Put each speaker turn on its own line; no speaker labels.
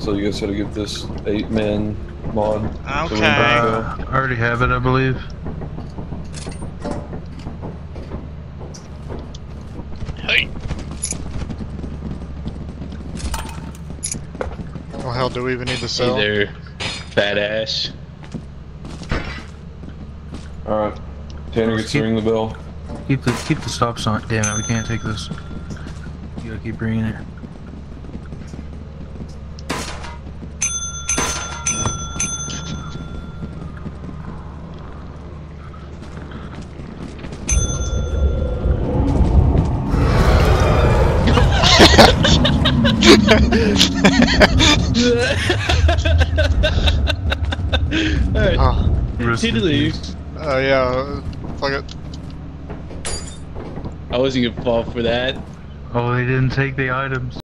So you guys gotta get this eight man mod.
Okay.
Uh, I already have it, I believe.
Hey.
Oh hell, do we even need to
Hey
sell?
there, fat ass.
Alright. Tanner gets to ring the bell.
Keep the keep the stop sign. Damn it, we can't take this. You gotta keep bringing it.
Alright,
Oh,
Rest in
Tiddly.
uh, yeah, fuck it.
I wasn't gonna fall for that.
Oh, they didn't take the items.